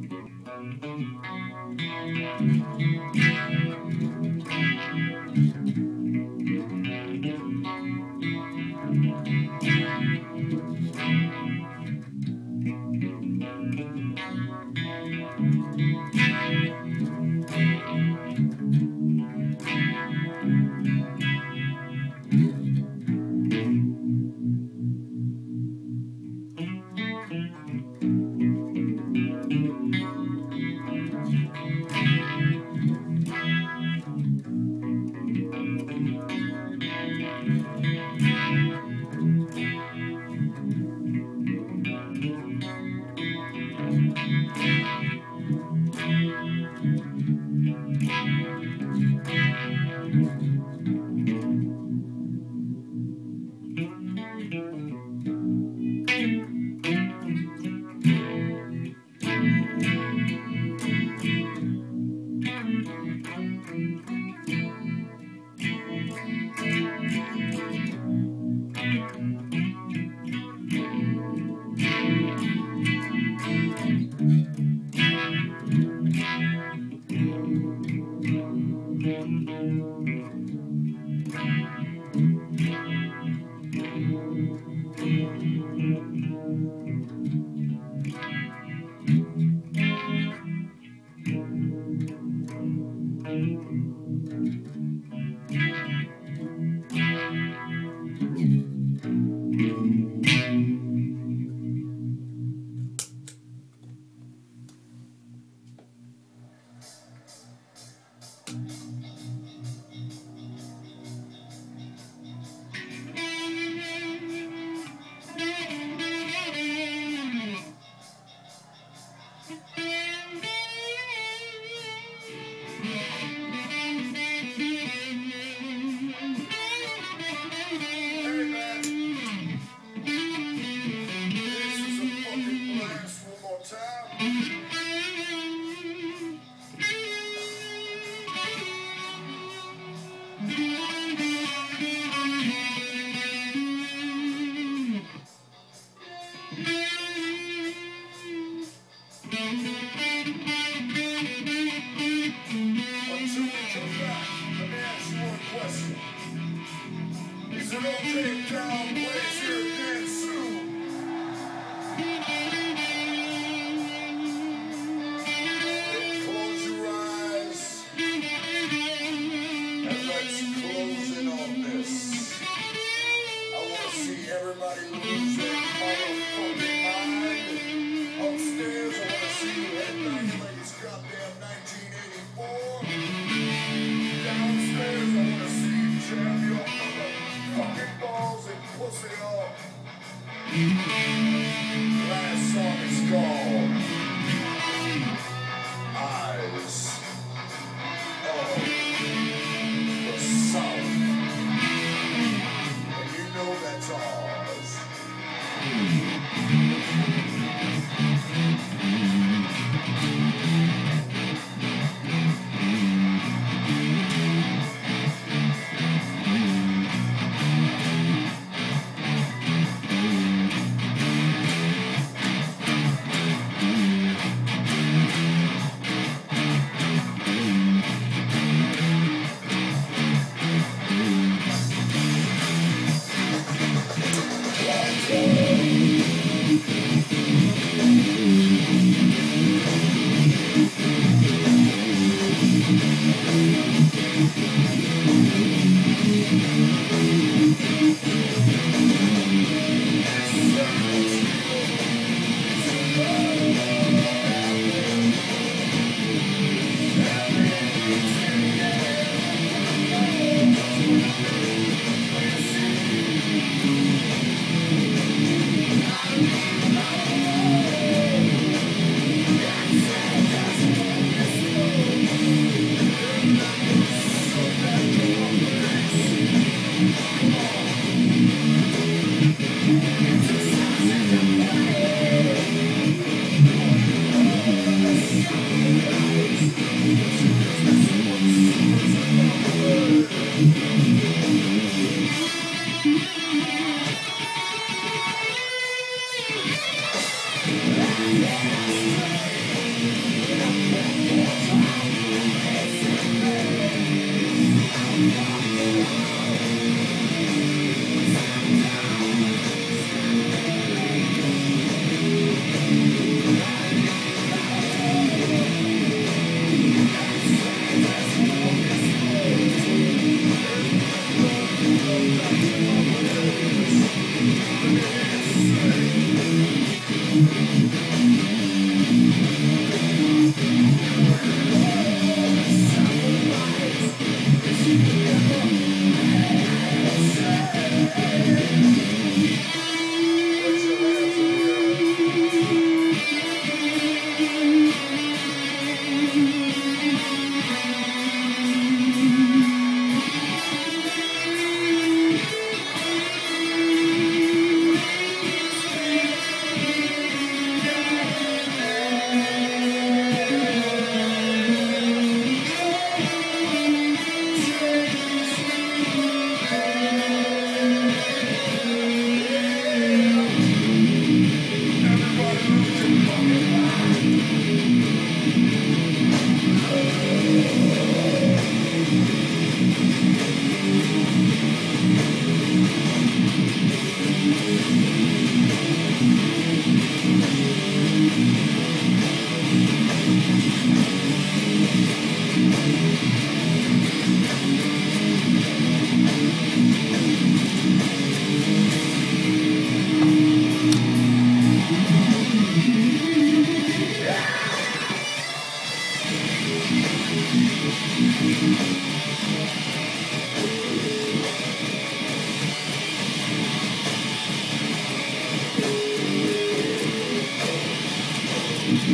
Hey Música Thank you.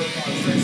real concert.